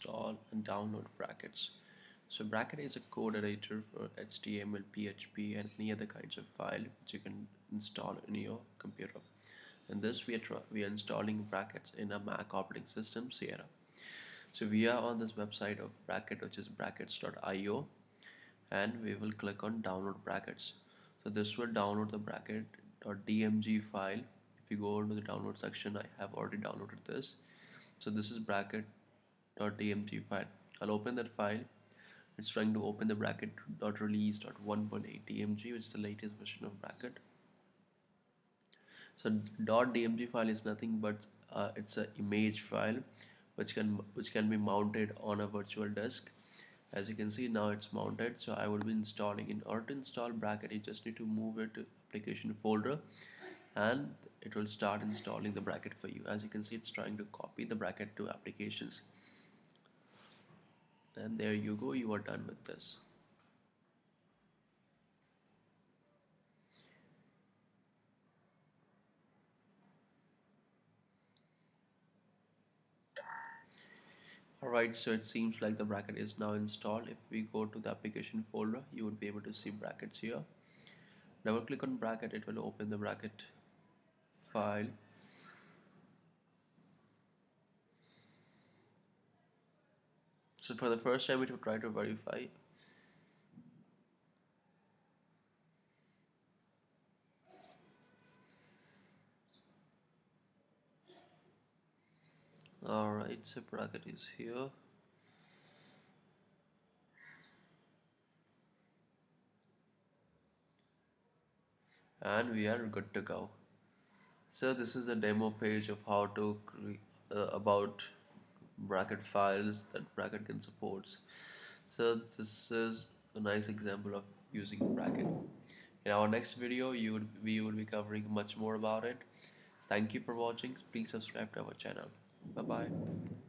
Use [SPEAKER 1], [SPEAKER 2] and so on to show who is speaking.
[SPEAKER 1] install and download brackets. So bracket is a code editor for HTML, PHP and any other kinds of file which you can install in your computer. In this we are, we are installing brackets in a Mac operating system Sierra. So we are on this website of bracket which is brackets.io and we will click on download brackets. So this will download the bracket.dmg file. If you go into the download section I have already downloaded this. So this is bracket.dmg file. I'll open that file. It's trying to open the bracket bracket.release.1.8 dmg which is the latest version of bracket. So dot .dmg file is nothing but uh, it's an image file which can which can be mounted on a virtual disk. As you can see now it's mounted. So I would be installing in order to install bracket you just need to move it to application folder and it will start installing the bracket for you. As you can see it's trying to copy the bracket to applications and there you go you are done with this Alright, so it seems like the bracket is now installed. If we go to the application folder, you would be able to see brackets here. Double click on bracket, it will open the bracket file so for the first time it will try to verify alright so bracket is here. And we are good to go. So this is a demo page of how to uh, about bracket files that bracket can support. So this is a nice example of using bracket. In our next video you would we would be covering much more about it. Thank you for watching. Please subscribe to our channel. Bye bye